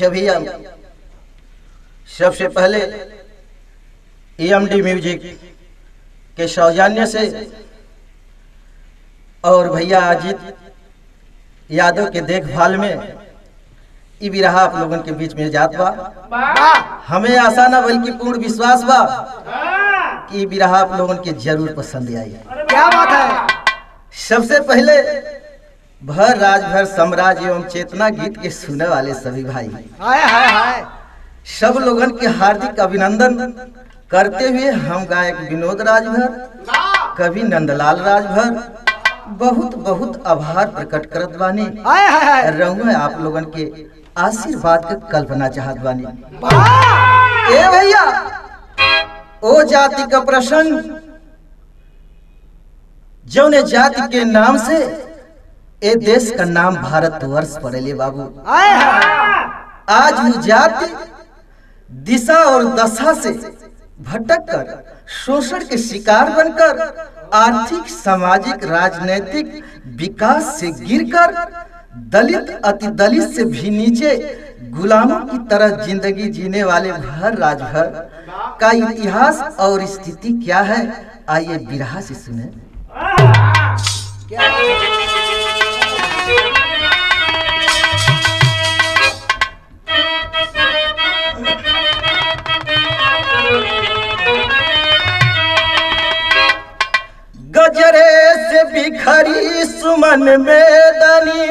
अच्छा भैया सबसे पहले ईएमडी म्यूज़िक के सौजन्य से और भैया अजीत यादव के देखभाल में रहा आप लोगन के बीच में जात बा। हमें आशा ना बल्कि पूर्ण विश्वास बा कि ई भी रहा आप लोगन के ज़रूर पसंद आई। क्या बात है? सबसे पहले भर राजभर साम्राज्य एवं चेतना गीत के सुने वाले सभी भाई। हाय हाय हाय। सब लोगन के हार्दिक अभिनंदन करते हुए हम गायक विनोद राजभर कवि नंदलाल राजभर। बहुत बहुत आभार प्रकट करत बानी। हाय हाय हाय। रहूँ आप लोगन के आशीर्वाद के कल्पना चाहत बानी। ए भैया ओ जाति का प्रसंग जौने जाति के नाम से ए देश का नाम भारतवर्ष पड़ेले बाबू। आज जाति दिशा और दशा से भटक कर शोषण के शिकार बनकर आर्थिक सामाजिक राजनीतिक विकास से गिरकर दलित अति दलित से भी नीचे गुलामों की तरह ज़िंदगी जीने वाले भर राजभर का इतिहास और स्थिति क्या है? आइए बिरहा से सुने। गजरे बिखरी सुमन में दनी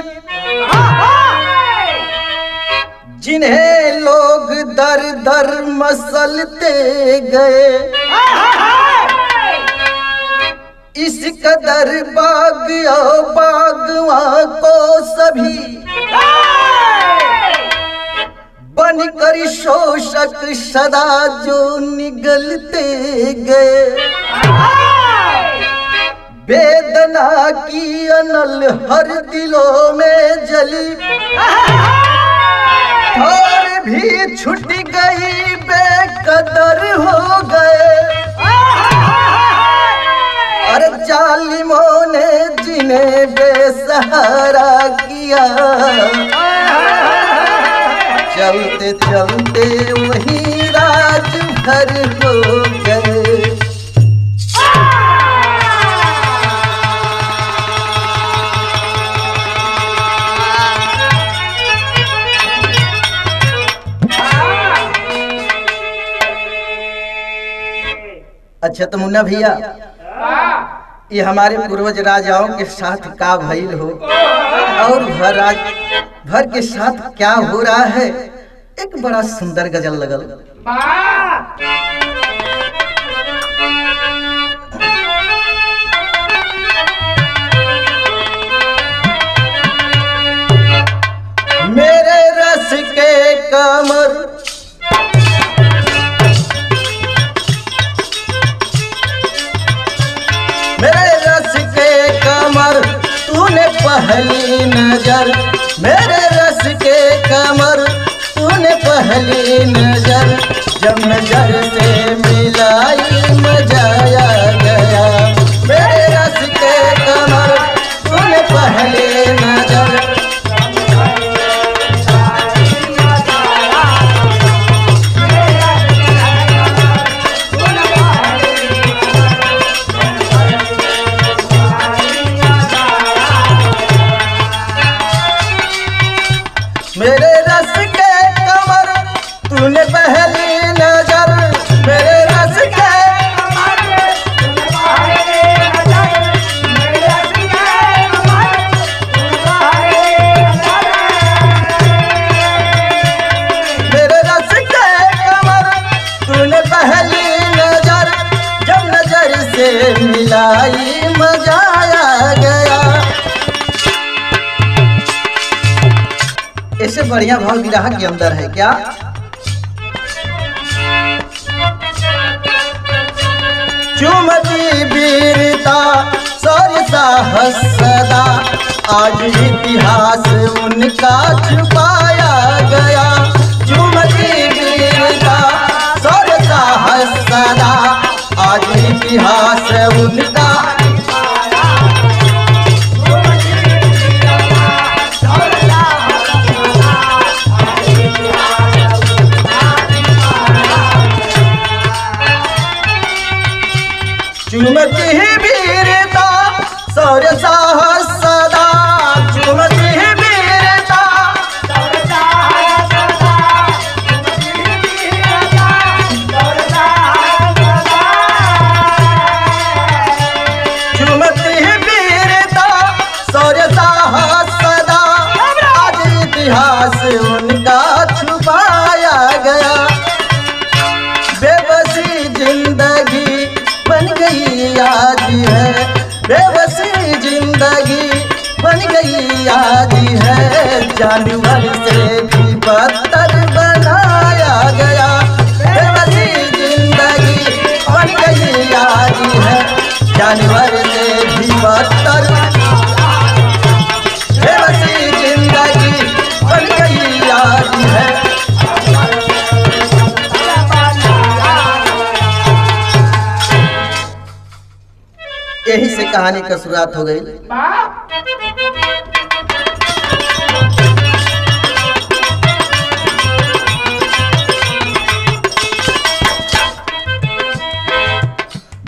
जिन्हें लोग दर दर मसलते गए। इस कदर बाग बागवा को सभी बनकर शोषक सदा जो निगलते गए। वेदना की अनल हर दिलों में जली। और भी छुट गई बेकदर हो गए। अरे जालिमों ने जिन्हें बेसहारा किया। चलते चलते वही राज भर हो अच्छा तो मुन्ना भैया ये हमारे पूर्वज राजाओं के साथ का भइल हो? और भर राज भर के साथ क्या हो रहा है? एक बड़ा सुंदर गज़ल लगल। मेरे रस के कमर पहली नज़र मेरे रस के कमर तूने पहली नज़र जब नज़र से क्या? कहानी का शुरुआत हो गई।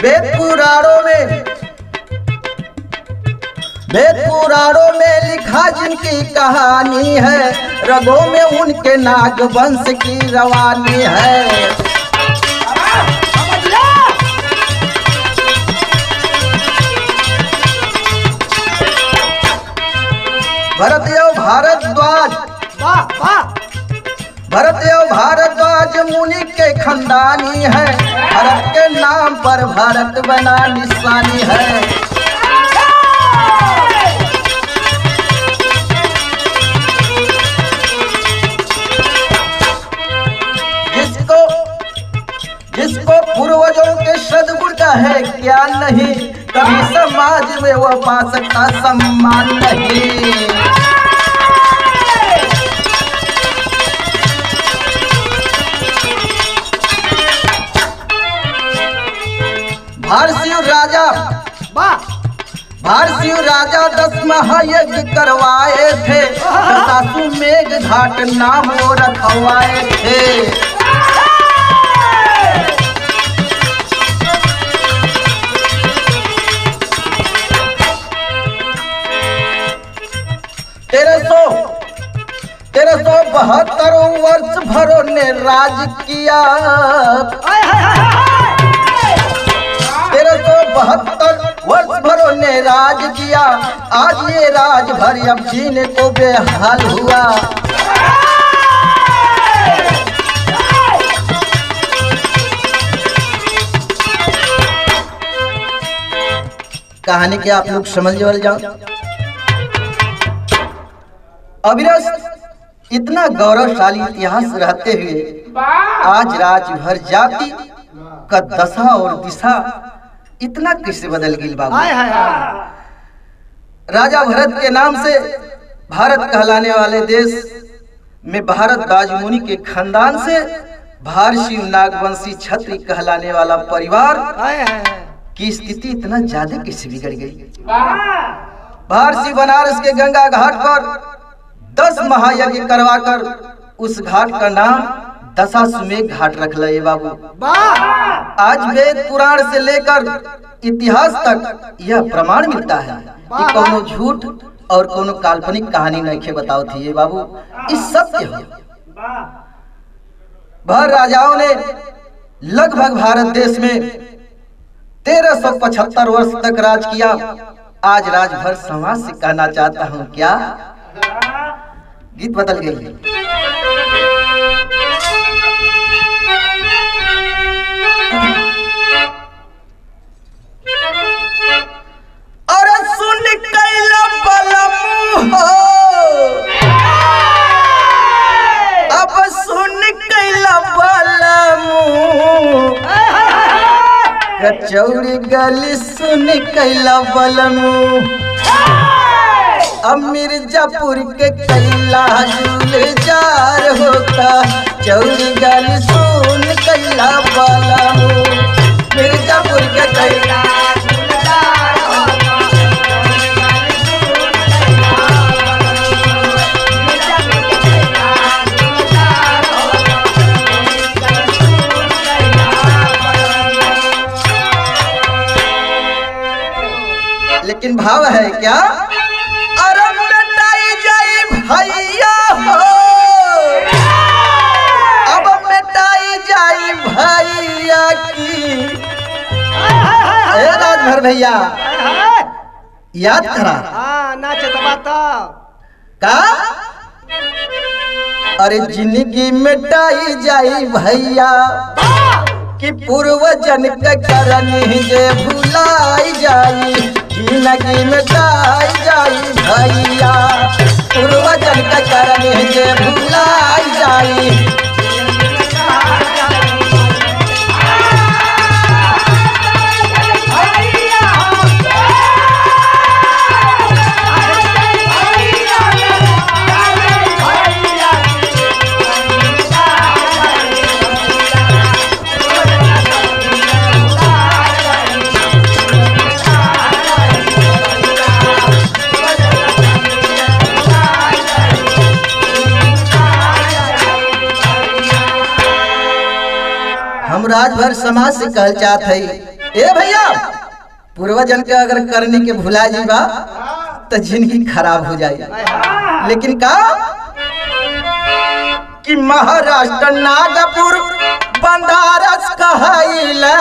वेद पुराणों में वेद पुराणों में लिखा जिनकी कहानी है, रगों में उनके नाग वंश की रवानी है। भरत एवं भारद्वाज। वाह भरत एवं भारद्वाज मुनि के खानदानी है। भरत के नाम पर भारत बना निशानी है। जिसको जिसको पूर्वजों के सदगुण का है क्या नहीं, कभी समाज में वह पा सकता सम्मान नहीं। भारसिंह राजा दस महायज्ञ करवाए थे। सासू मेघ घाट नाम वो रखवाए थे। तेरह सौ तेरह सौ बहत्तर वर्ष भरों ने राज किया। तेरह सौ बहत्तर राज किया। आज ये राज भर अब जीने को बेहाल हुआ। कहानी के आप लोग समझ वाले जाओ। अविरस इतना गौरवशाली इतिहास रहते हुए आज राजभर जाति का दशा और दिशा इतना कैसे बदल गई बाबू? राजा भरत के नाम से भारत कहलाने वाले देश में भारत राजमुनि के खानदान से भारसी नागवंशी छत्री कहलाने वाला परिवार की स्थिति इतना ज़्यादा कैसे बिगड़ गई? भारसी बनारस के गंगा घाट पर दस महायज्ञ करवाकर उस घाट का नाम दशा सुमेघ घाट रख ले बाबू। आज वेद पुराण से लेकर इतिहास तक यह प्रमाण मिलता है कि कोनो झूठ और कोनो काल्पनिक कहानी नहीं बताओ थी ये बाबू। इस सत्य हो। भर राजाओं ने लगभग भारत देश में तेरह सौ पचहत्तर वर्ष तक राज किया। आज राजभर समाज से कहना चाहता हूँ क्या? गीत बदल गई। है। अब सुन कैला बलम। कचौड़ी गली सुन कैला बलनु अब मिर्जापुर के कैला झूल जार होता। चौरी गली सुन कैला बलम मिर्जापुर के कैला भाव है क्या? अरे मिटाई जाई भैया हो। अब मिटाई जाई भैया की। राजभर भैया याद करा। हाँ तो का? अरे ज़िंदगी मिटाई जाई भैया कि पूर्वजन के करनी जे भुलाई जाई। ज़िंदगी मिटाई जाई भैया। पूर्वजन के करनी जे भुलाई जाई। हम राजभर समाज से कहल चाहत है ए भैया, पूर्वजन के अगर करने के भुला जीवा तो ज़िंदगी खराब हो जाए लेकिन का? कि महाराष्ट्र नागपुर बंदारस कहैले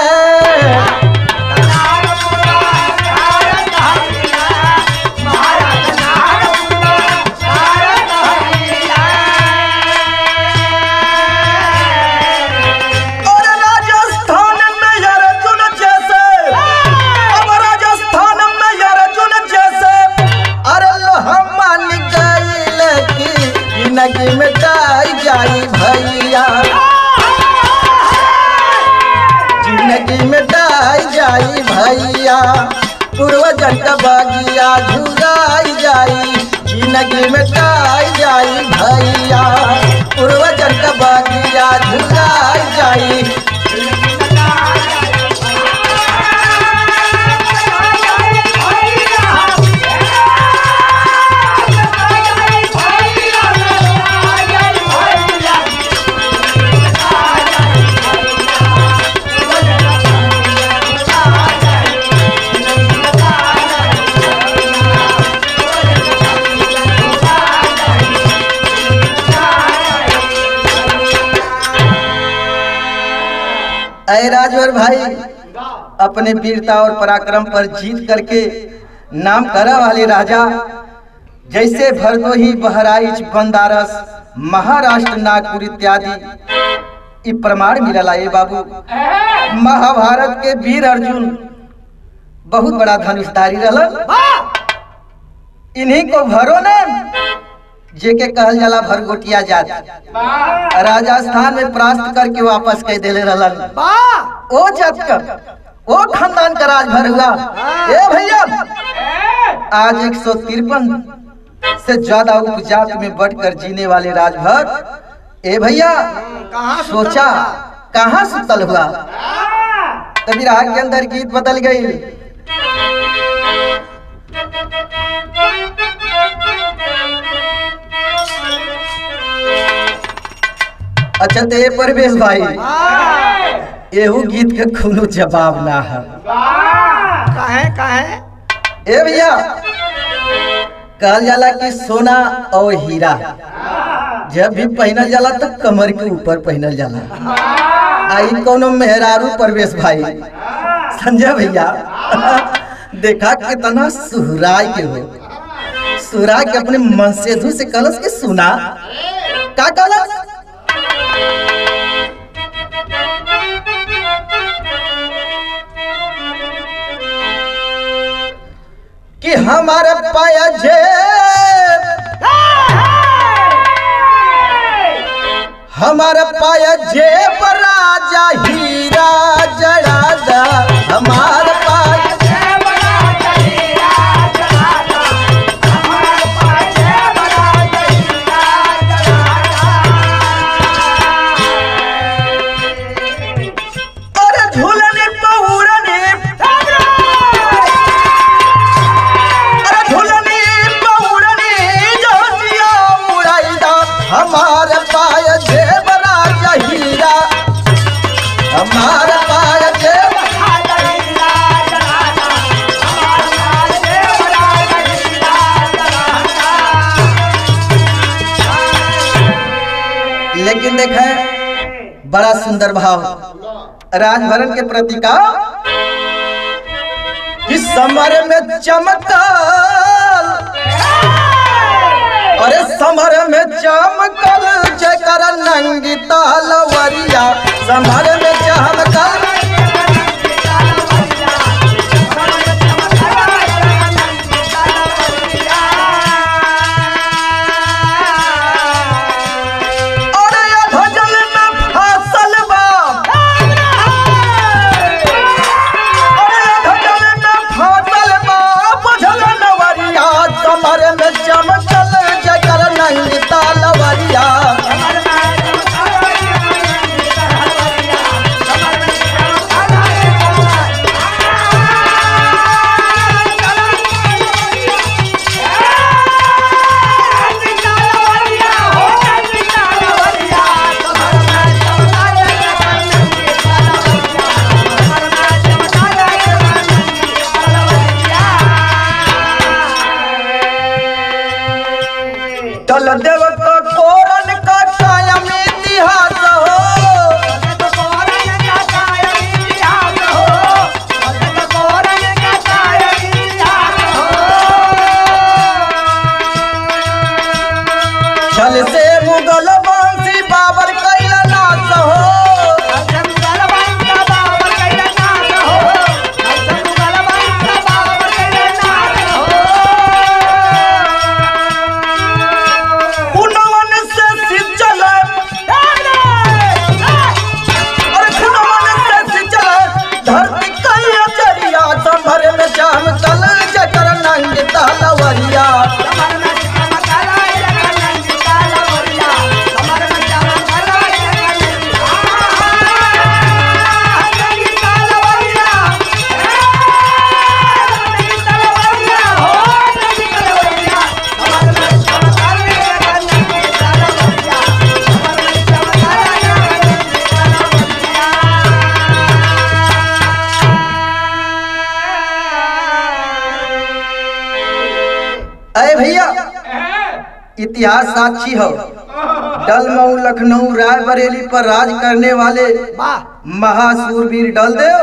ज़िंदगी में जाई जाई भैया। ज़िंदगी में जाई जाई भैया। पूर्वजन का बागिया झुराई जाई। ज़िंदगी में जाई जाई भैया। पूर्वजन का बागिया झुराई जाई। भाई अपने वीरता और पराक्रम पर जीत करके नाम करा वाले राजा जैसे भरदोही बहराइच बंदारस महाराष्ट्र नागपुर इत्यादि। प्रमाण मिलला ये बाबू। महाभारत के वीर अर्जुन बहुत बड़ा धनुषधारी रहलन इन्हीं को भरो ने। जेके कहल जाला भरगोटिया जाति। राजस्थान में प्रास्त करके वापस कह देले रहलन। ओ जात का ओ खानदान का राजभर हुआ। ए भैया आज एक सौ तिरपन से ज़्यादा उपजात में बढ़कर जीने वाले राजभर। ए भैया कहाँ सोचा कहाँ सुतल हुआ? तभी राग के अंदर गीत बदल गई। अच्छा ते परवेश भाई। एहू गीत के कोनो जवाब ना है। कहे कहे? ए भैया कहल जाला कि सोना और हीरा। जब भी पहनल जाला तो कमर के ऊपर पहनल जाला। आई कोनो मेहरारू परवेश भाई। संजय भैया देखा कितना सुहराय के हो। सुहराय के अपने मन से कलश के सुना। का कलश कि हमारे पाया जे हमारे पाया जेब राजा हीरा जड़ा जा हमारे बड़ा सुंदर भाव। राजभरण के प्रति का इस समर में चमकल। अरे समर में चमकल जे नंगी तालवरिया। संभर साक्षी हो। डलमऊ लखनऊ रायबरेली पर राज करने वाले महासूरवीर डलदेव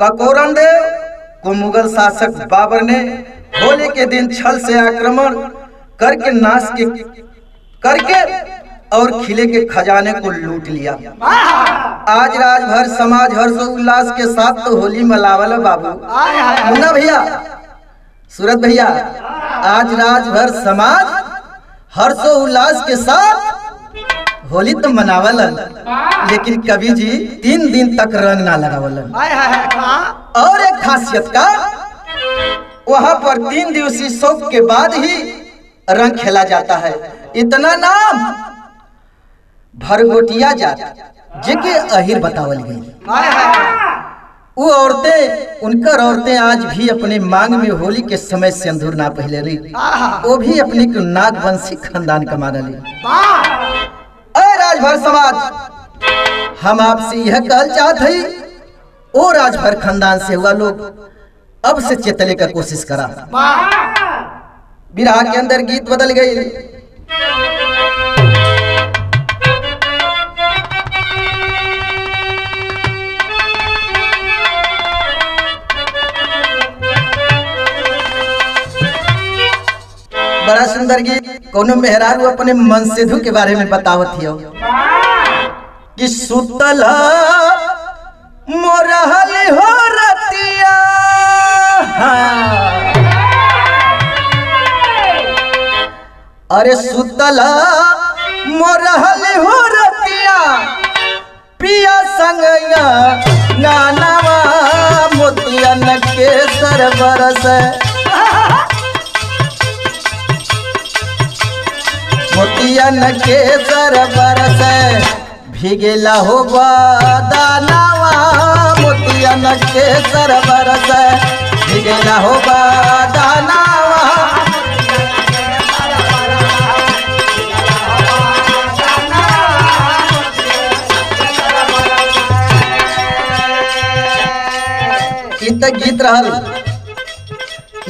ककोरन देव को मुगल शासक बाबर ने होली के दिन छल से आक्रमण करके नाश के करके और खिले के खजाने को लूट लिया। आज राजभर समाज हर्ष उल्लास के साथ तो होली मलावल बाबू। मुन्ना भैया सूरत भैया आज राजभर समाज हर्षो उल्लास के साथ होली तो मनावल लेकिन कवि जी तीन दिन तक रंग ना लगावल और एक खासियत का वहाँ पर तीन दिवसीय शोक के बाद ही रंग खेला जाता है। इतना नाम भरगोटिया जात जेके अहिर बतावल गई। वो औरतें उनकर औरतें आज भी अपने मांग में होली के समय सिंदूर ना पहले रही। वो भी अपने को नागवंशी खानदान का माना ली। अरे राजभर समाज हम आपसे यह कहल चाहत हई ओ राजभर खानदान से हुआ लोग अब से चेतले का कोशिश करा। विराह के अंदर गीत बदल गई। बड़ा सुंदर गीत कोनो मेहरारू अपने मन सिद्धू के बारे में बतावत हियो। कि सुतल मोरहल हो रतिया। अरे सुतल मोरहल हो रतिया। पिया संगया नानावा मोतियन के सर बरस मोतियन के सर बरस भीगेला हो दानावा। मोतियन के सर बरस भीगेला हो दानावा। ई गीत रहल।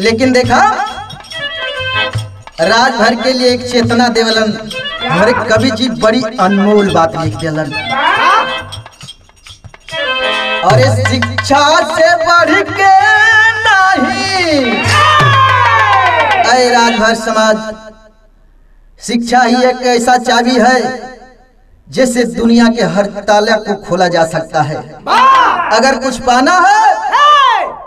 लेकिन देखा राजभर के लिए एक चेतना देवलन। हमारे कवि जी बड़ी अनमोल बात लिख देलन। और इस शिक्षा से बढ़ के नहीं। अय राजभर समाज शिक्षा ही एक ऐसा चाबी है जैसे दुनिया के हर ताला को खोला जा सकता है। अगर कुछ पाना है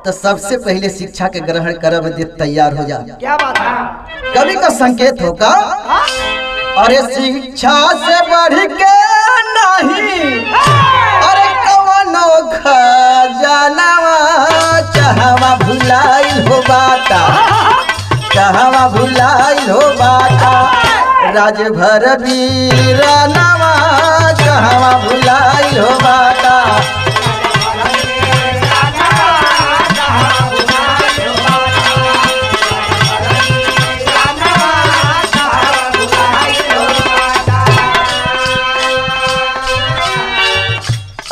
तो सबसे पहले शिक्षा के ग्रहण करब दे तैयार हो जा। क्या बात है? कवि का संकेत होगा? अरे शिक्षा से बढ़ के नहीं। अरे कवनो खजानवा चाहवा भुलाइल हो बाटा। चाहवा भुलाइल हो बाटा। राजभर वीरानवा चाहवा भुलाइल हो बाटा।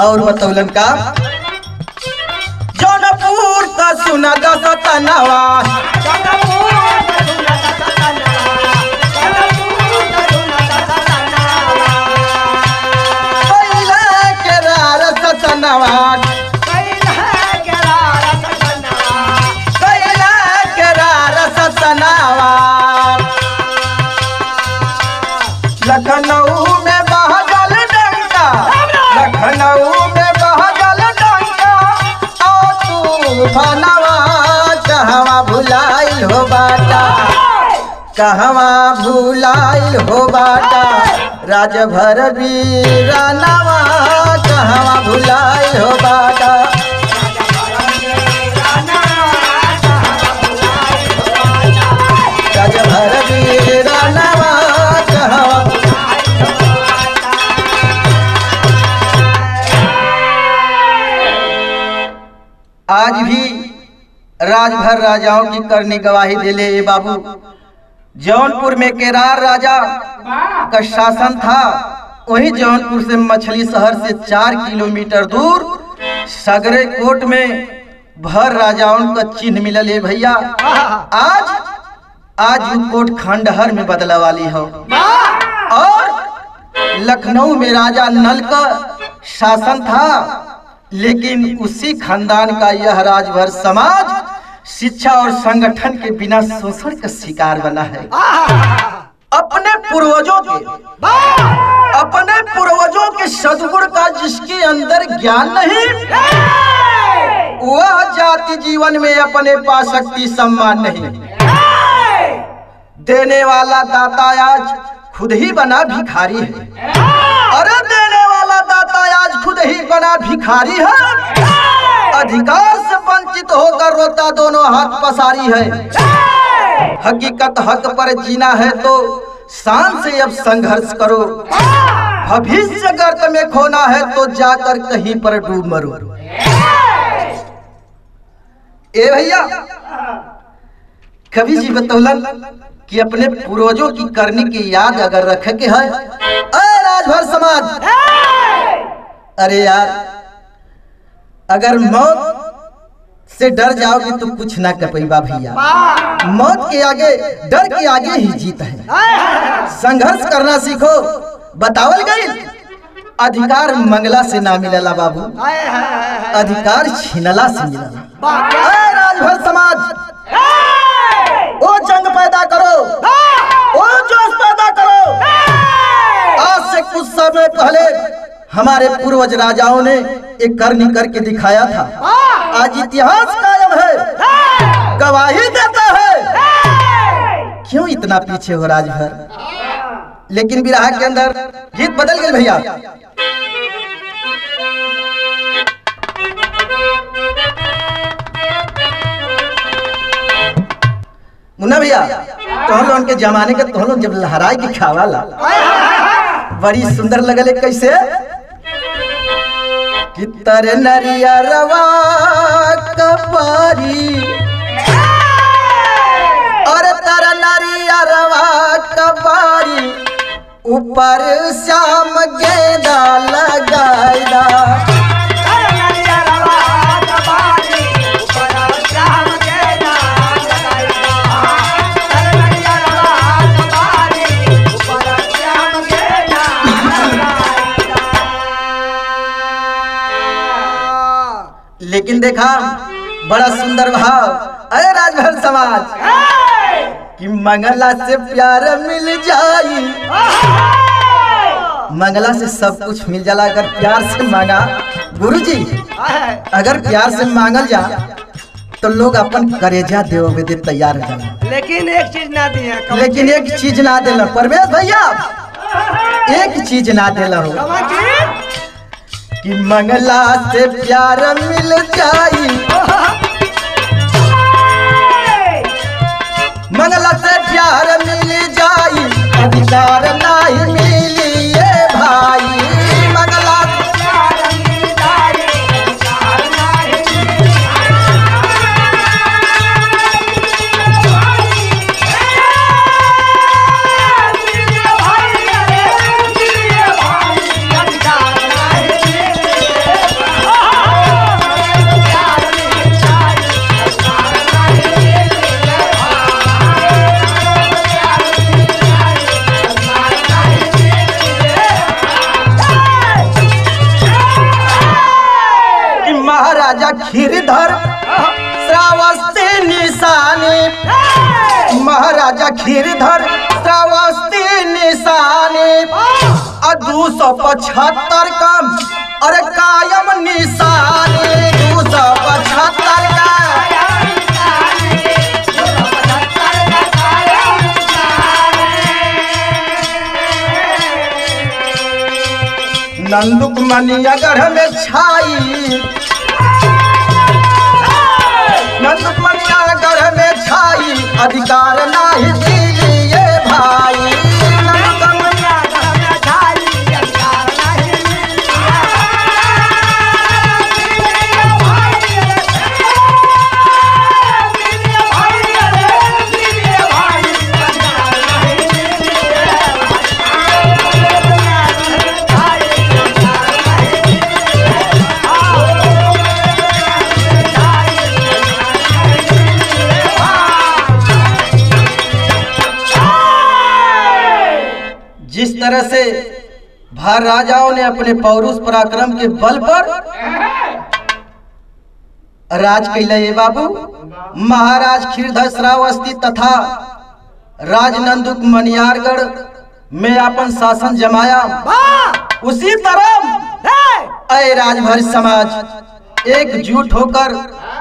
और बतौलन का। जौनपुर का सुना दस तनवा भनवा कहवा भुलाइल हो बाटा। कहवा भुलाइल हो बाटा। राजभर वीरानवा कहवा भुलाइल हो बाटा। आज भी राजभर राजाओं की करनी गवाही दे ले बाबू। जौनपुर में केरार राजा का शासन था, वही जौनपुर से मछली शहर से चार किलोमीटर दूर सगरे कोट में भर राजाओं का चिन्ह मिलल है भैया। आज आज कोट खंडहर में बदला वाली हो। और लखनऊ में राजा नल का शासन था लेकिन उसी खानदान का यह राजभर समाज शिक्षा और संगठन के बिना शोषण का शिकार बना है। अपने पूर्वजों के, अपने पूर्वजों के सदगुण का जिसके अंदर ज्ञान नहीं, वह जाति जीवन में अपने पा सकती सम्मान नहीं। देने वाला दाता आज खुद ही बना भिखारी है। अरे देने वाला दाता आज खुद ही बना भिखारी है। अधिकार से वंचित होकर रोता दोनों हाथ पसारी है। हकीकत हक पर जीना है तो शान से अब संघर्ष करो। भविष्य गर्त में खोना है तो जाकर कहीं पर डूब मरो। ए भैया कवि जी बतौलन कि अपने पूर्वजों की करनी की याद अगर रखे के है। अरे राजभर समाज। अरे यार, अगर मौत से डर जाओगे तो कुछ ना कर पाई भैया मौत के आगे, डर के आगे ही जीत है। संघर्ष करना सीखो, बतावल गई। अधिकार मंगला से ना मिलला बाबू। अधिकार छीनला से मिलला। राजभर समाज। पैदा करो। ओ जोश पैदा करो। आज से कुछ समय पहले हमारे पूर्वज राजाओं ने एक करनी करके दिखाया था। आज इतिहास कायम है। गवाही देता है। क्यों इतना पीछे हो राजभर? लेकिन विराह के अंदर गीत बदल गए भैया। मुन्ना भैया? तोहन लोगन के जमाने के तोहन लोग जब लहराए के खावाला बड़ी सुंदर लगल है कैसे? कि तर नरिया रवा कपारी। और तर नरिया रवा कपारी। ऊपर श्याम गेंदा लगाईदा लेकिन देखा बड़ा सुंदर भाव। अरे राजभर समाज कि मंगला से प्यार मिल जाई मंगला से सब कुछ मिल जाला अगर प्यार से मांगा। गुरुजी अगर प्यार से मांगल जा तो लोग अपन करेजा देवे दे तैयार हो। लेकिन एक चीज़ ना कम- लेकिन एक चीज़ ना देला परवेश भैया। एक चीज़ ना देला हो। कि मंगला से प्यार मिल जाई। मंगला से प्यार मिल जाई। अधिकार नहीं मिली पचहत्तर कम। अरे कायम निशानी दू सौ पचहत्तर का। नंदुक मनियागढ़ में छाई। नंदुक मनियागढ़ में छाई, अधिकार नाही भार राजाओं ने अपने पौरुष पराक्रम के बल पर राज कैले ये बाबू। महाराज खीरधर श्रावस्ती तथा राजनंदुक मनियारगढ़ में अपन शासन जमाया। उसी तरह अय राजभर समाज एकजुट होकर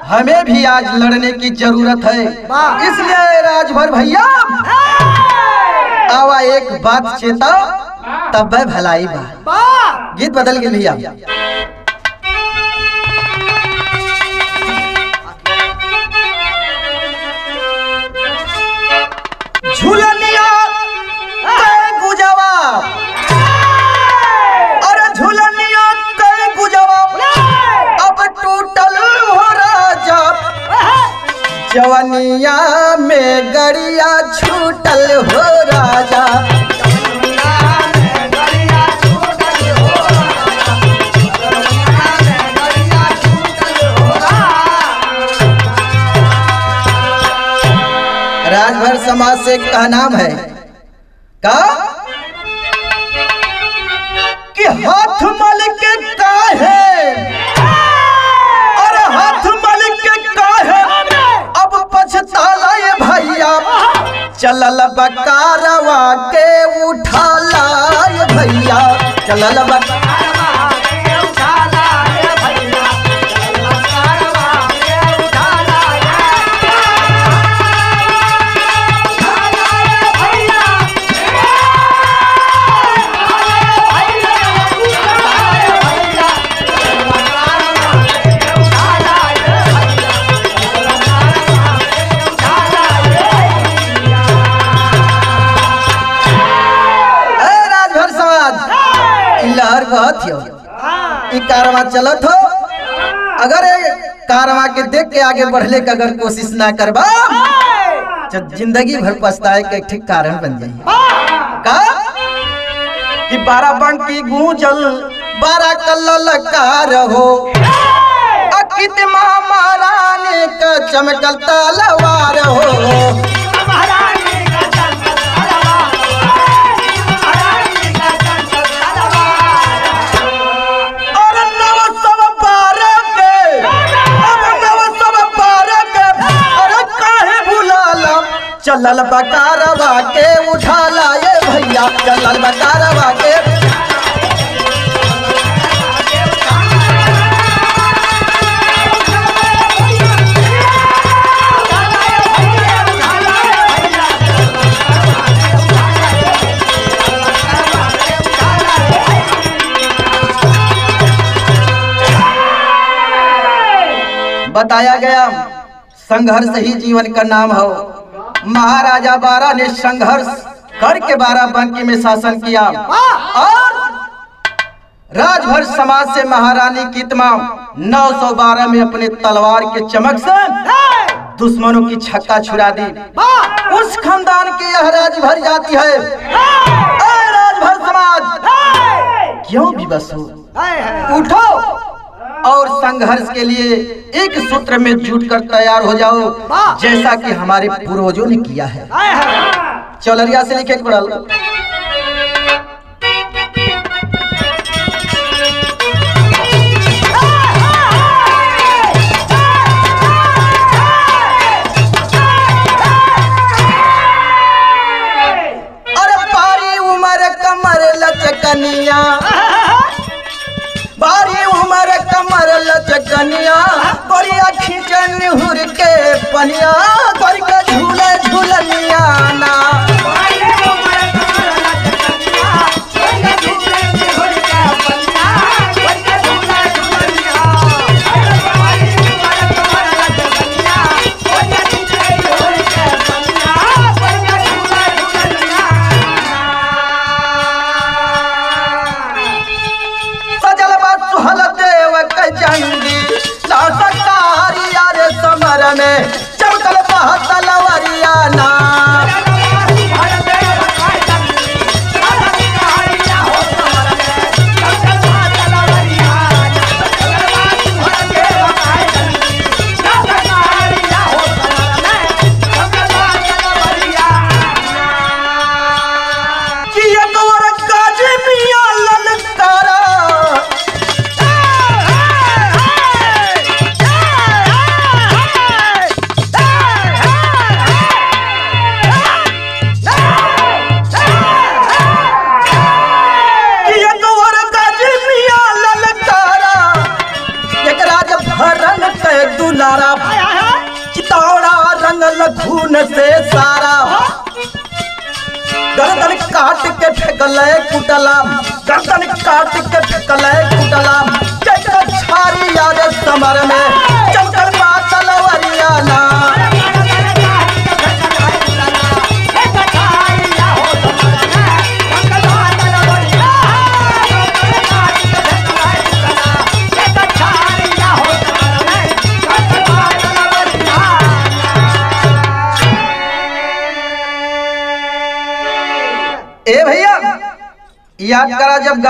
हमें भी आज लड़ने की ज़रूरत है। इसलिए राजभर भैया। आवा एक बात चेता तब वह भलाई बा। गीत बदल गई भैया। झूलनिया जवनिया में गड़िया छूटल हो राजा। राजभर समाज से का नाम है? का? कि हाथ मल के काहे? अरे चलल बकारवा के उठा लाए भैया। चलल बका के आगे बढ़ने का अगर कोशिश ना करवा जब ज़िंदगी भर पछताए के ठीक कारण बन जाए का कि बारह बंकी गूंजल बारा कल कार रहो। अकित महारानी का चमकल तलवार हो। चलल बकारवा के उठा लाए भैया चलल बकारवा के बताया गया, संघर्ष ही जीवन का नाम हो। महाराजा बारा ने संघर्ष करके बारा बंकी में शासन किया। और राजभर समाज से महारानी की तमाम 912 में अपने तलवार के चमक से दुश्मनों की छक्का छुड़ा दी। उस खानदान की यह राजभर जाती है। राजभर समाज, क्यों विवश हो उठो। और संघर्ष के लिए एक सूत्र में जुट कर तैयार हो जाओ जैसा कि हमारे पूर्वजों ने किया है। चौलरिया से लिखे पड़ल अरे पारी उमर कमर लचकनिया पनिया गोरी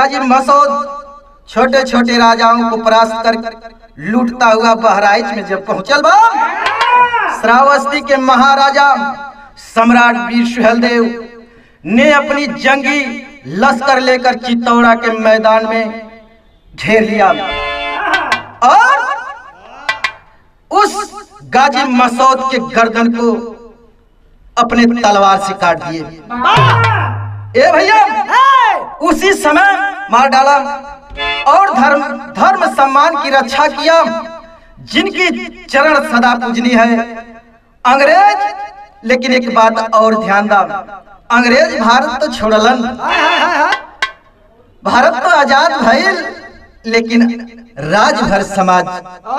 गाजी मसौद छोटे छोटे राजाओं को परास्त कर लूटता हुआ बहराइच में जब पहुंचल बा श्रावस्ती के महाराजा सम्राट वीर सुहेलदेव ने अपनी जंगी लश्कर लेकर चित्तौड़ा के मैदान में घेर लिया। और उस गाजी मसौद के गर्दन को अपने तलवार से काट दिए। ए भैया उसी समय मार डाला और धर्म धर्म सम्मान की रक्षा किया, जिनकी चरण सदा पूजनी है। अंग्रेज़, लेकिन एक बात और ध्यान दा अंग्रेज़ भारत तो छोड़लन। भारत तो आज़ाद भइल, लेकिन राजभर समाज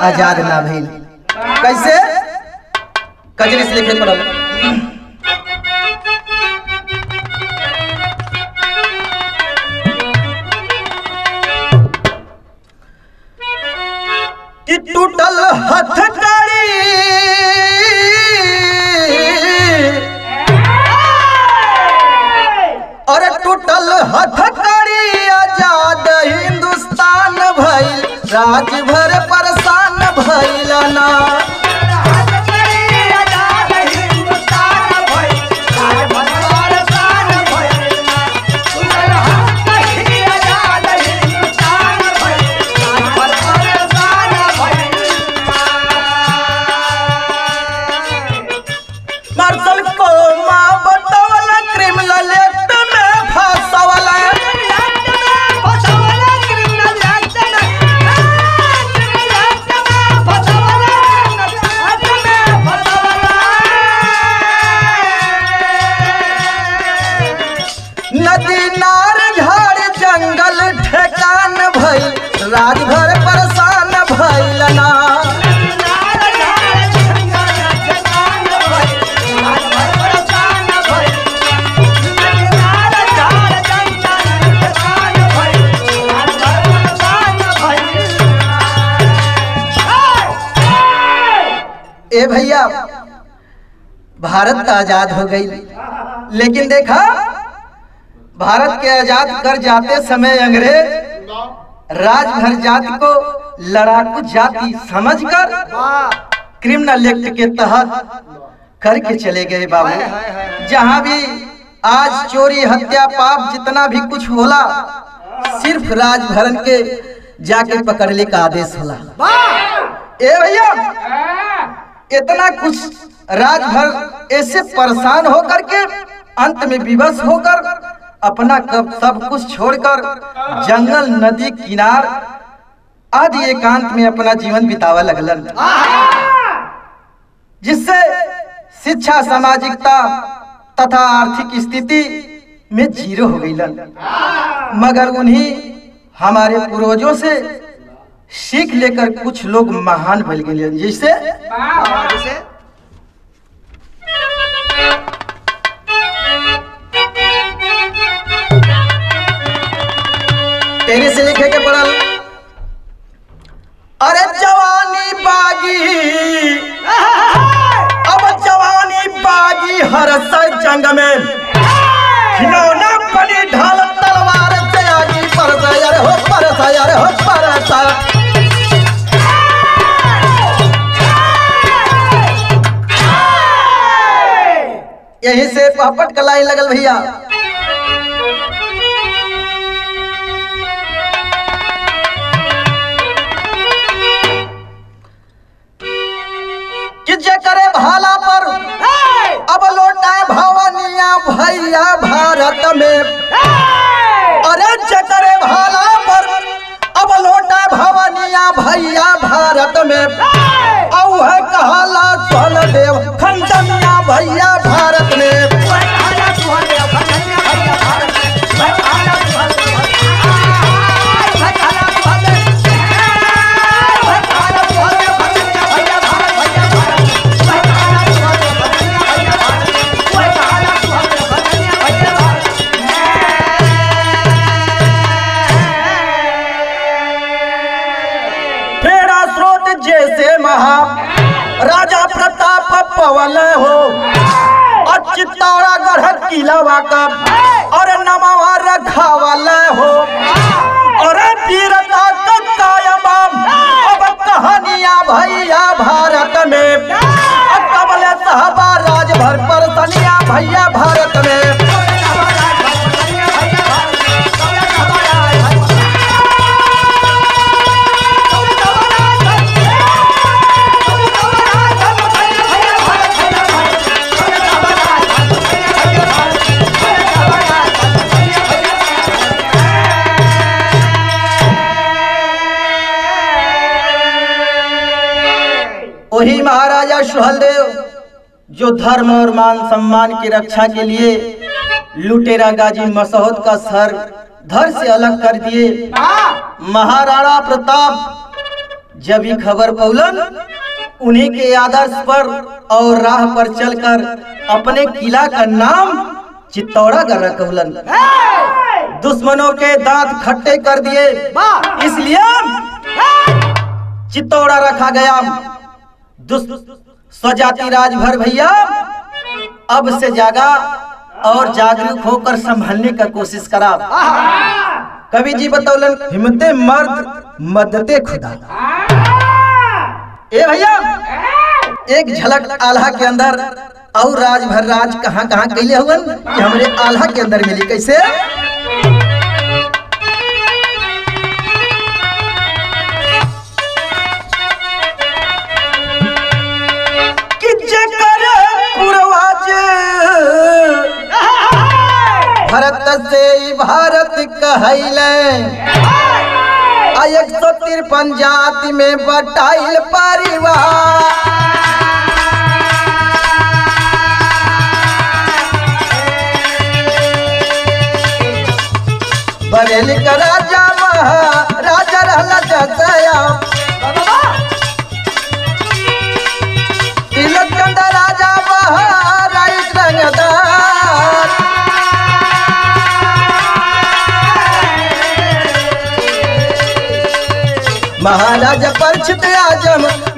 आज़ाद ना भइल। कैसे? कजरी से लिखे पड़ल कि टूटल हथकड़ी अरे टूटल हथकड़ी आज़ाद हिंदुस्तान भइल राज भर परेशान भइल ना। भारत आज़ाद हो गई। लेकिन देखा भारत के आज़ाद कर जाते समय अंग्रेज़ राजभर जाति को लड़ाकू जाति समझकर क्रिमिनल एक्ट के तहत करके चले गए बाबू। जहाँ भी आज चोरी हत्या पाप जितना भी कुछ होला सिर्फ़ राजभरन के जाके पकड़ने का आदेश होला। ए भैया इतना कुछ राजभर ऐसे परेशान होकर के अंत में विवश होकर अपना कब सब कुछ छोड़कर जंगल, नदी, किनार आदि एकांत में अपना जीवन बितावा लगलन। जिससे शिक्षा, सामाजिकता तथा आर्थिक स्थिति में ज़ीरो हो गईलन। मगर उन्हीं हमारे पूर्वजों से सीख लेकर कुछ लोग महान बन गए जैसे? तेरे से लिखे के पड़ल अरे जवानी बागी। अब जवानी बागी हर जंग में। खिलौना बनी ढाल तलवार से आगी अरे हो अरे हो यही से पहपट का लाइन लगल भैया। करे भाला पर अब लौटा भवनिया भैया भारत में। अरे जे करे भाला पर अब लौटा भवनिया भैया भारत में। औ है कहला गढ़ किला का। और नमावा रखा वाला हो और पीरता कायम। अब कहानियाँ भैया भारत में। कबले राज राजभर पर सनिया भैया भारत में। वही महाराजा सुहलदेव, जो धर्म और मान सम्मान की रक्षा के लिए लुटेरा गाजी मसौद का सर धर से अलग कर दिए। महाराणा प्रताप, जब ये खबर पौलन, उन्हीं के आदर्श पर और राह पर चलकर अपने किला का नाम चित्तौड़ागढ़ रखौलन दुश्मनों के दांत खट्टे कर दिए। इसलिए चित्तौड़ा रखा गया। दुष्ट स्वजाति राजभर भैया, अब से जागा और जागरूक होकर संभालने का कोशिश करा। कवि जी बतौलन, हिम्मते मर्द, मदते खुदा। ए भैया, एक झलक आल्हा के अंदर और राजभर राज कहाँ कहाँ कैले कि हमरे आल्हा के अंदर मिली कैसे? से भारत कहैले एक सौ तिरपन जाति में बटाइल परिवार। बरेली का राजा महाराजा रहला जसया महाराजा परिचित आज़म।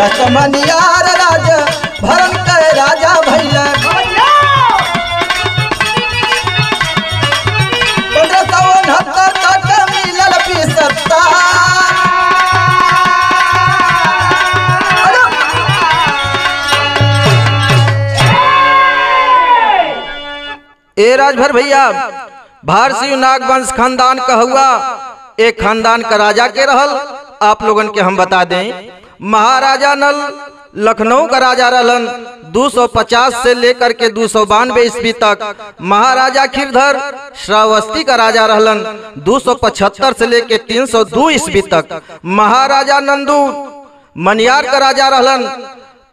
लक्ष्मणियार राज भरन के राजा भैया। सौ उनहत्तर तक ए राजभर भैया भारसिंह नागवंश खानदान का हुआ, एक खानदान का राजा के रहल, आप लोगन के हम बता दें महाराजा नल, लखनऊ का राजा रहलन 250 से लेकर के दो सौ बानवे ईस्वी तक महाराजा खीरधर, श्रावस्ती का राजा रहलन 275 से लेकर 302 ईस्वी तक। महाराजा नंदू, मनियार का राजा रहलन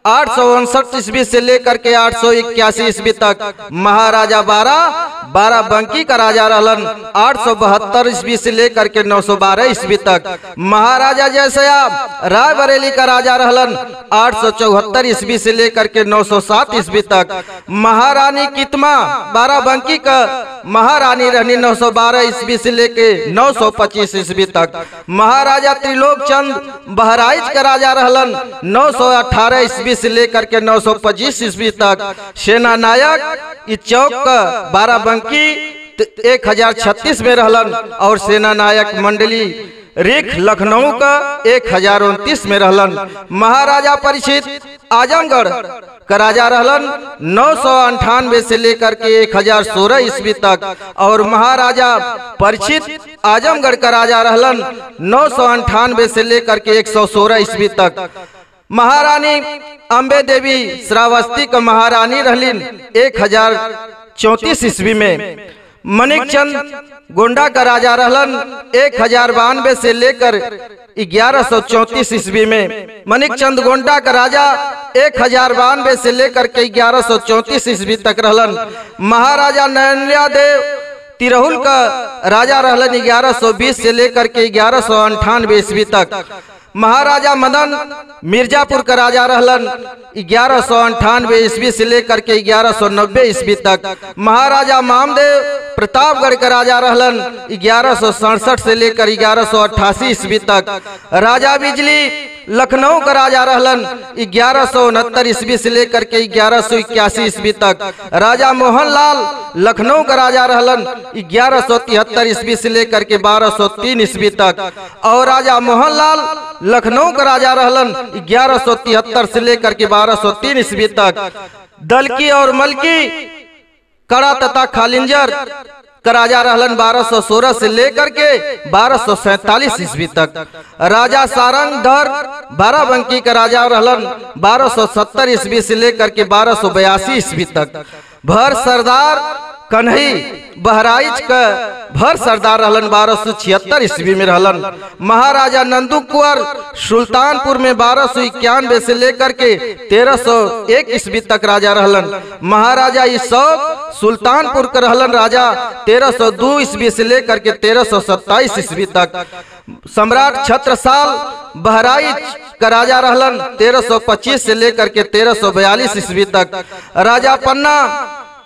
आठ सौ उनसठ ईस्वी से लेकर के आठ सौ इक्यासी ईस्वी तक महाराजा बारह बारह बंकी का राजा रहलन। आठ सौ बहत्तर ईस्वी से लेकर के नौ सौ बारह ईस्वी तक महाराजा जयसयाब राय बरेली का राजा रहलन। आठ सौ चौहत्तर ईस्वी से लेकर के नौ सौ सात ईस्वी तक महारानी कितमा बारह बंकी का महारानी रहनी नौ सौ बारह ईस्वी से लेके नौ सौ पच्चीस ईस्वी तक महाराजा त्रिलोक चंद बहराइच का राजा रहलन। नौ सौ अठारह ईस्वी से लेकर के नौ सौ पच्चीस ईस्वी तक सेना नायक चौक का बारह बंकी एक हज़ार छत्तीस में रहलन और सेना नायक मंडली रिख लखनऊ का एक हज़ार उनतीस में रहलन। महाराजा परिचित आजमगढ़ का राजा रहलन नौ सौ अंठानवे से लेकर के एक हज़ार सोलह ईस्वी तक और महाराजा परिचित आजमगढ़ का राजा रहलन नौ सौ अंठानवे से लेकर के एक सौ सोलह ईस्वी तक। महारानी अम्बे देवी श्रावस्ती का महारानी रहलीन एक हज़ार चौतीस ईस्वी में। मनिक चंद गोंडा का राजा रहलन एक हज़ार बानवे से लेकर ग्यारह सौ चौतीस ईस्वी में। मनिक चंद गोंडा का राजा एक हज़ार बानवे से लेकर के ग्यारह सौ चौतीस ईस्वी तक रहलन। महाराजा नैन्या देव तिरहुल का राजा रहलन ग्यारह सौ बीस से लेकर के ग्यारह सौ अंठानवे ईस्वी तक। महाराजा मदन मिर्जापुर का राजा रहलन ग्यारह सौ अंठानवे ईस्वी से लेकर के ग्यारह सौ नब्बे ईस्वी तक। महाराजा मामदेव प्रतापगढ़ का राजा रहलन ग्यारह सौ सड़सठ से लेकर ग्यारह सौ अट्ठासी ईस्वी तक। राजा बिजली लखनऊ का राजा रहलन ग्यारह सौ उनहत्तर ईस्वी से लेकर के ग्यारह सौ इक्यासी ईस्वी तक। राजा मोहनलाल लखनऊ का राजा रहलन ग्यारह सौ तिहत्तर ईस्वी से लेकर के बारह सौ तीन ईस्वी तक। और राजा मोहनलाल लखनऊ का राजा रहलन ग्यारह सौ तिहत्तर से लेकर के बारह सौ तीन ईस्वी तक। दलकी और मलकी, कड़ा तथा खालिंजर राजा रहलन 1216 से लेकर के बारह सौ सैतालीस ईस्वी तक। राजा सारंग धर बाराबंकी का राजा रहलन 1270 ईस्वी से लेकर के बारह सौ बयासी ईस्वी तक। भर सरदार कन्हई बहराइच का भर सरदार रहलन बारह सौ छिहत्तर ईस्वी में रहलन। महाराजा नंदू कुंवर सुल्तानपुर में बारह सौ इक्यानवे से लेकर के तेरह सौ एक ईस्वी तक राजा रहलन। महाराजा इसौक सुल्तानपुर का रहलन राजा तेरह सौ दो ईस्वी से लेकर के तेरह सौ सत्ताईस ईस्वी तक सम्राट छत्रसाल बहराइच का राजा रहलन 1325 से लेकर के 1342 ईस्वी तक। राजा पन्ना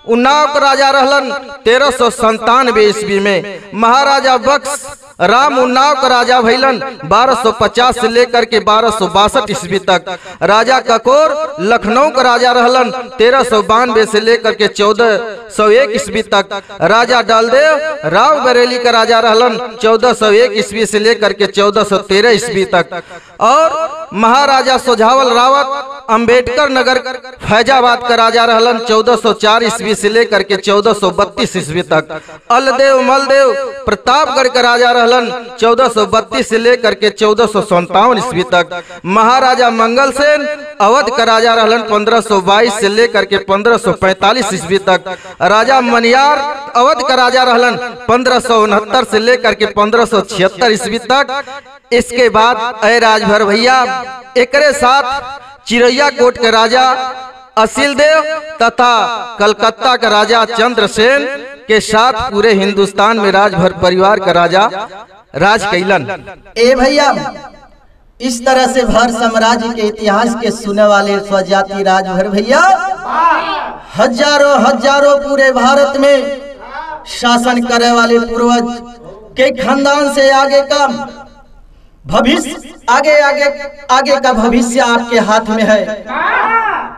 उन्नाव का राजा रहलन, तेरह सौ संतानवे ईस्वी में। महाराजा बक्स राम उन्नाव का राजा भैलन 1250 से लेकर के बारह सौ बासठ ईस्वी तक। राजा ककोर लखनऊ का राजा रहलन, तेरह सौ बानवे से लेकर के चौदह सौ एक ईस्वी तक। राजा डालदेव राव बरेली का राजा रहलन, चौदह सौ एक ईस्वी से लेकर के चौदह सौ तेरह ईस्वी तक। और महाराजा सोझावल रावत, अंबेडकर नगर, फैजाबाद का राजा रहलन 1404 ईस्वी से लेकर के 1432 ईस्वी तक। अलदेव मलदेव प्रतापगढ़ का राजा रहलन। 1432 से लेकर के चौदह सौ सन्तावन ईस्वी तक। महाराजा मंगल सेन अवध का राजा रहलन 1522 से लेकर के 1545 ईस्वी तक। राजा मनियार अवध का राजा रहलन पंद्रह सौ उनहत्तर से लेकर के पंद्रह सौ छिहत्तर ईस्वी तक। इसके बाद अय राजभर भैया, एकरे साथ चिड़ैया कोट के राजा असिल देव तथा कलकत्ता का राजा चंद्रसेन के साथ पूरे हिंदुस्तान में राजभर परिवार का राजा राज कैलन ए भैया, इस तरह से भर साम्राज्य के इतिहास के सुने वाले स्वजाति राजभर भैया, हज़ारों हज़ारों पूरे भारत में शासन करे वाले पूर्वज के खानदान से आगे का भविष्य, आगे आगे आगे का भविष्य आपके हाथ में है।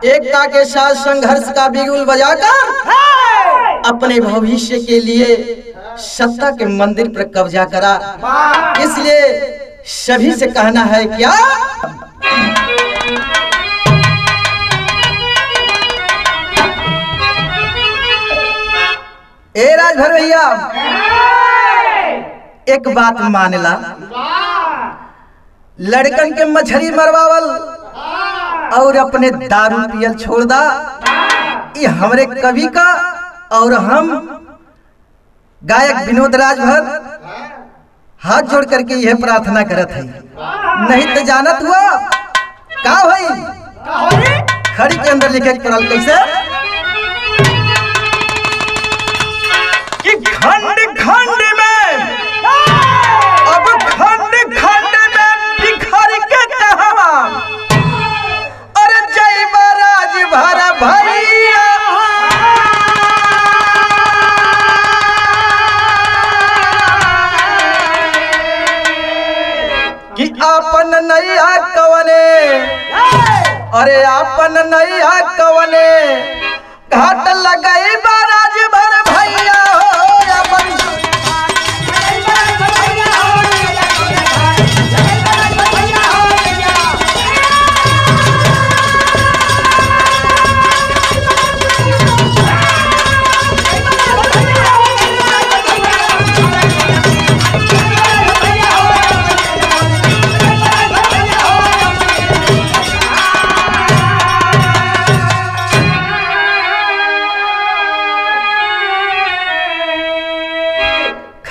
एकता के साथ संघर्ष का बिगुल बजाकर अपने भविष्य के लिए सत्ता के मंदिर पर कब्जा करा। इसलिए सभी से कहना है क्या ए राजभर भैया एक बात मानला। लड़कन के मछली मरवावल और अपने दारू पियल छोड़ दा। ये हमरे कवि का और हम गायक विनोद राज भर हाथ जोड़ करके यह प्रार्थना करत है। नहीं तो जानत हुआ? का भाई खड़ी के अंदर लिखे पड़ल कैसे? नैया कवने। अरे आपन नैया कवने। घाट लगाई बाराज भर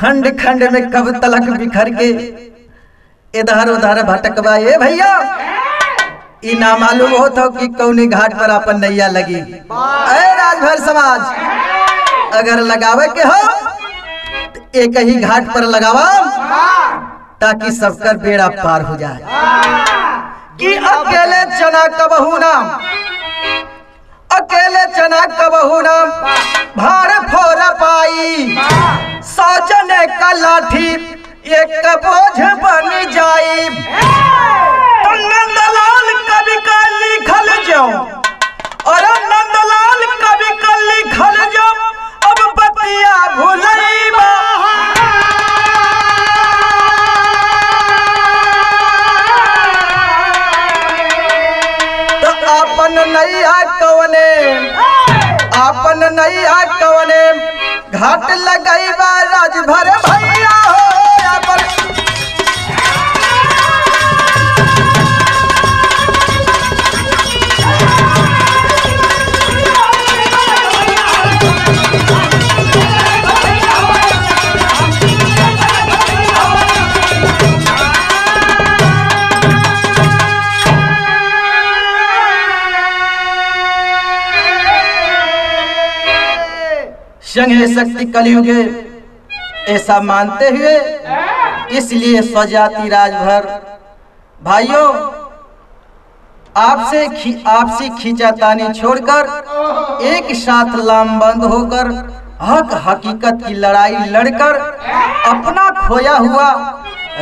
खंड खंड में कब तलक बिखर के? इधर उधर भटकवा ये भैया। ई ना मालूम हो तो कि कौनी घाट पर अपन नैया लगी। अरे राजभर समाज अगर लगावे के हो तो एक ही घाट पर लगावा ताकि सबकर बेड़ा पार हो जाए। कि अकेले चना कबहू नाम अकेले चना कबहू नाम भार फोर पाई। सौजने का लाठी, एक बोझ बन जाई। तो नंदलाल लिखल जाओ। और नंदलाल लिखल जाओ। अब बतिया भूलैबा अपन नैया कवने घाट लगैबा राजभर संगे शक्ति कलयुगे ऐसा मानते हुए इसलिए स्वजाति राजभर भाइयों आपसे खी, आपसी खींचातानी छोड़कर एक साथ लामबंद होकर हक हकीकत की लड़ाई लड़कर अपना खोया हुआ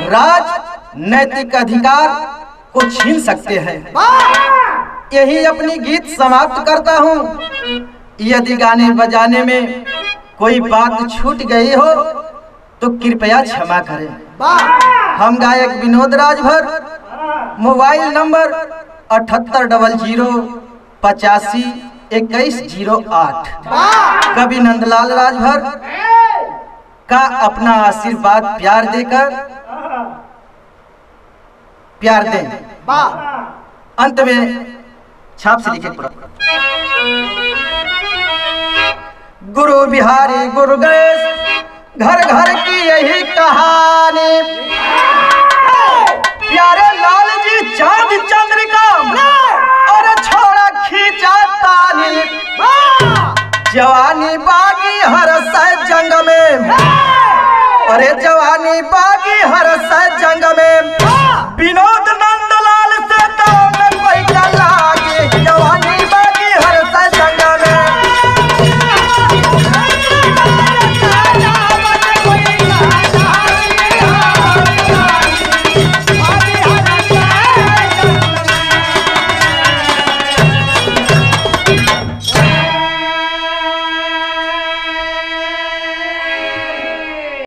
राज नैतिक अधिकार को छीन सकते हैं। यही अपनी गीत समाप्त करता हूँ। यदि गाने बजाने में कोई बात छूट गई हो तो कृपया क्षमा करें। हम गायक विनोद राजभर, मोबाइल नंबर अठहत्तर डबल ज़ीरो पचासी इक्कीस ज़ीरो आठ। कवि नंदलाल राजभर का अपना आशीर्वाद प्यार देकर प्यार दें। अंत में छाप से लिखे। गुरु बिहारी गुरु गणेश, घर घर की यही कहानी। प्यारे लाल जी चाँद चंद्रिका, और छोड़ा खींचा तानी। जवानी बागी हर जंग में। अरे जवानी बागी हर जंग में। बिनो